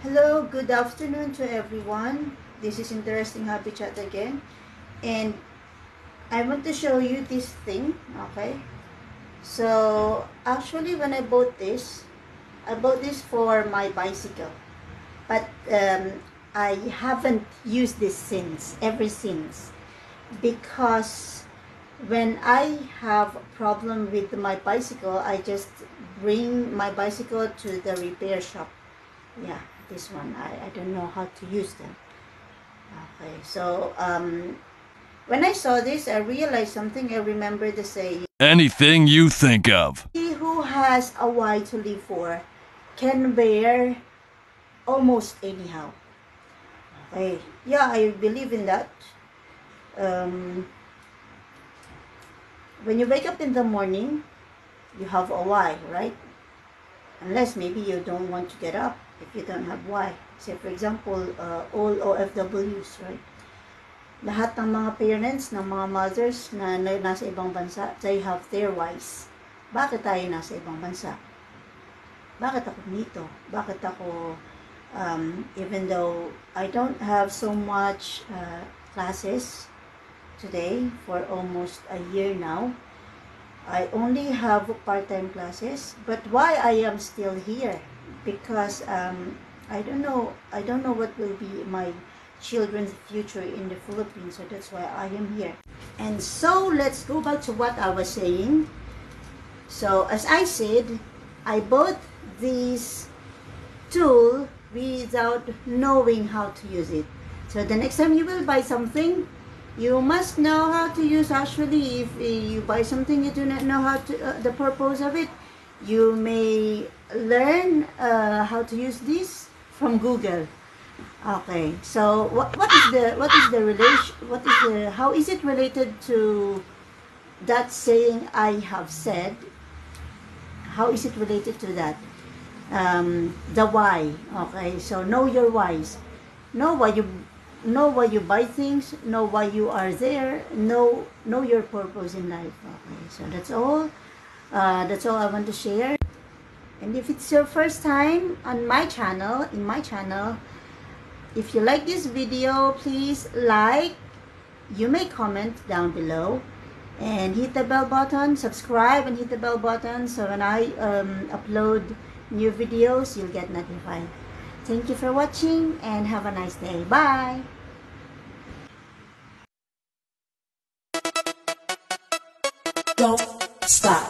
Hello, good afternoon to everyone. This is Interesting Hobby Chat again. And I want to show you this thing, okay? So, actually when I bought this, I bought this for my bicycle. But um, I haven't used this since, ever since. Because when I have a problem with my bicycle, I just bring my bicycle to the repair shop. Yeah, this one. I, I don't know how to use them. Okay, so um, when I saw this, I realized something. I remember the saying, Anything you think of. He who has a why to live for can bear almost anyhow. Okay, yeah, I believe in that. Um, when you wake up in the morning, you have a why, right? Unless maybe you don't want to get up if you don't have why. Say for example, uh, all OFWs, right? Lahat ng mga parents, ng mga mothers na, na nasa ibang bansa, they have their whys. Bakit tayo nasa ibang bansa? Bakit ako dito? Bakit ako, um, even though I don't have so much uh, classes today for almost a year now, I only have part-time classes, but why I am still here? Because um, I don't know, I don't know what will be my children's future in the Philippines, so that's why I am here. And so let's go back to what I was saying. So as I said, I bought this tool without knowing how to use it. So the next time you will buy something, you must know how to use actually if you buy something you do not know how to uh, the purpose of it you may learn uh, how to use this from google okay so what, what is the what is the relation what is the how is it related to that saying i have said how is it related to that um, the why okay so know your whys know why you know why you buy things, know why you are there, know know your purpose in life. Okay, so that's all. Uh, that's all I want to share. and if it's your first time on my channel in my channel if you like this video please like. You may comment down below and hit the bell button subscribe and hit the bell button so when I um, upload new videos you'll get notified. Thank you for watching and have a nice day. Bye! Don't stop.